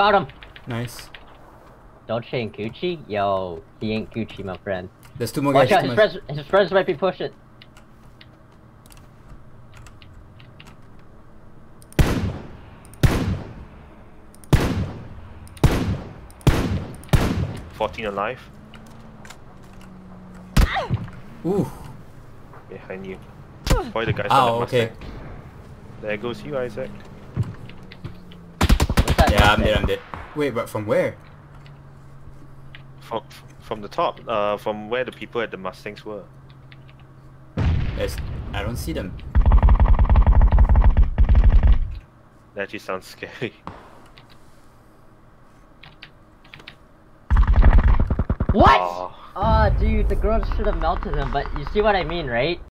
Got him! Nice. Dolce and Gucci? Yo, he ain't Gucci, my friend. There's two more Watch guys. out, his friends, his friends might be pushing. Fourteen alive. Ooh. Behind you. Boy, the guys Ow, on the okay. Mustang. There goes you, Isaac. What's that Yeah, I'm noise dead, I'm dead. Wait, but from where? From from the top, uh, from where the people at the Mustangs were. There's, I don't see them. That actually sounds scary. What? Aw. Oh, dude, the girl should have melted him, but you see what I mean, right?